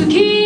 好き。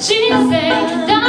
She said